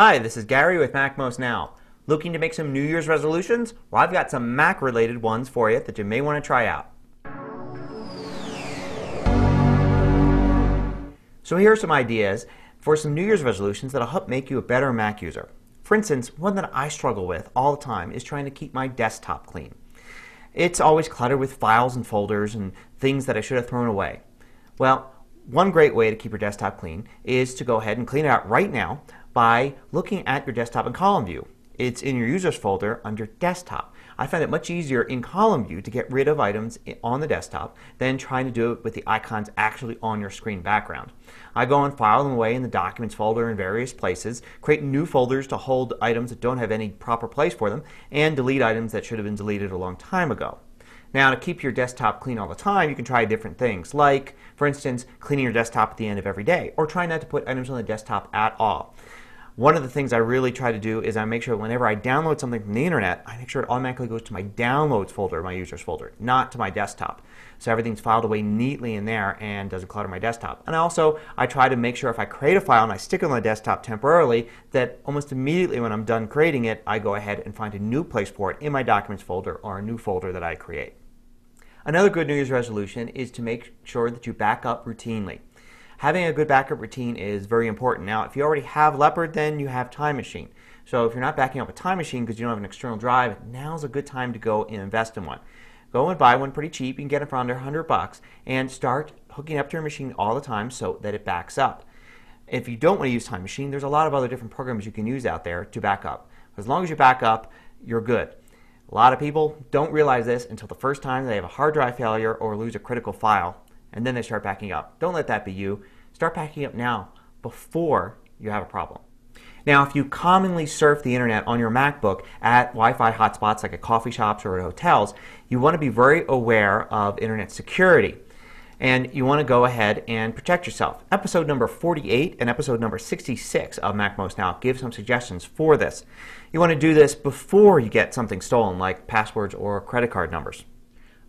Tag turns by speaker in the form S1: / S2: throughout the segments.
S1: Hi, this is Gary with MacMost Now. Looking to make some New Year's resolutions? Well, I've got some Mac related ones for you that you may want to try out. So here are some ideas for some New Year's resolutions that'll help make you a better Mac user. For instance, one that I struggle with all the time is trying to keep my desktop clean. It's always cluttered with files and folders and things that I should have thrown away. Well, one great way to keep your desktop clean is to go ahead and clean it out right now by looking at your desktop in column view. It's in your users folder under desktop. I find it much easier in column view to get rid of items on the desktop than trying to do it with the icons actually on your screen background. I go and file them away in the documents folder in various places, create new folders to hold items that don't have any proper place for them, and delete items that should have been deleted a long time ago. Now, to keep your desktop clean all the time, you can try different things, like, for instance, cleaning your desktop at the end of every day, or try not to put items on the desktop at all. One of the things I really try to do is I make sure whenever I download something from the internet, I make sure it automatically goes to my downloads folder, my users folder, not to my desktop. So everything's filed away neatly in there and doesn't clutter my desktop. And also, I try to make sure if I create a file and I stick it on my desktop temporarily, that almost immediately when I'm done creating it, I go ahead and find a new place for it in my documents folder or a new folder that I create. Another good New Year's resolution is to make sure that you back up routinely. Having a good backup routine is very important. Now, if you already have Leopard, then you have Time Machine. So if you're not backing up a Time Machine because you don't have an external drive, now's a good time to go and invest in one. Go and buy one pretty cheap. You can get it for under 100 bucks and start hooking up to your machine all the time so that it backs up. If you don't want to use Time Machine, there's a lot of other different programs you can use out there to back up. As long as you back up, you're good. A lot of people don't realize this until the first time they have a hard drive failure or lose a critical file and then they start backing up. Don't let that be you. Start backing up now before you have a problem. Now, if you commonly surf the internet on your MacBook at Wi Fi hotspots like at coffee shops or at hotels, you want to be very aware of internet security. And you want to go ahead and protect yourself. Episode number 48 and episode number 66 of MacMost Now give some suggestions for this. You want to do this before you get something stolen, like passwords or credit card numbers.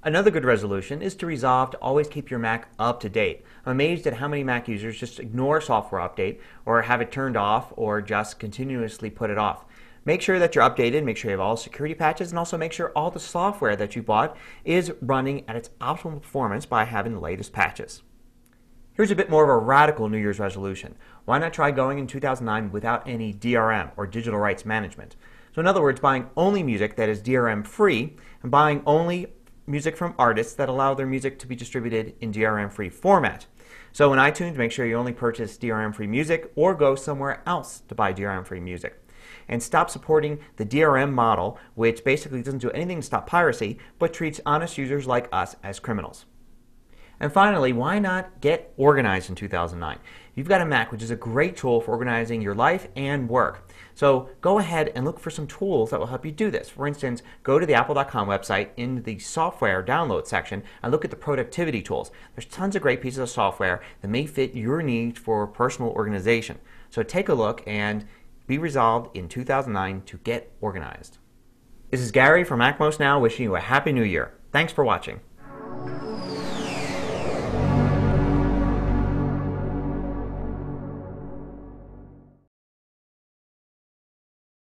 S1: Another good resolution is to resolve to always keep your Mac up to date. I'm amazed at how many Mac users just ignore software update or have it turned off or just continuously put it off. Make sure that you're updated, make sure you have all security patches, and also make sure all the software that you bought is running at its optimal performance by having the latest patches. Here's a bit more of a radical New Year's resolution. Why not try going in 2009 without any DRM or digital rights management? So in other words, buying only music that is DRM free and buying only music from artists that allow their music to be distributed in DRM free format. So in iTunes, make sure you only purchase DRM free music or go somewhere else to buy DRM free music. And stop supporting the DRM model, which basically doesn't do anything to stop piracy, but treats honest users like us as criminals. And finally, why not get organized in 2009? You've got a Mac, which is a great tool for organizing your life and work. So go ahead and look for some tools that will help you do this. For instance, go to the apple.com website in the software download section and look at the productivity tools. There's tons of great pieces of software that may fit your needs for personal organization. So take a look and be resolved in 2009 to get organized. This is Gary from MacMost Now wishing you a Happy New Year. Thanks for watching.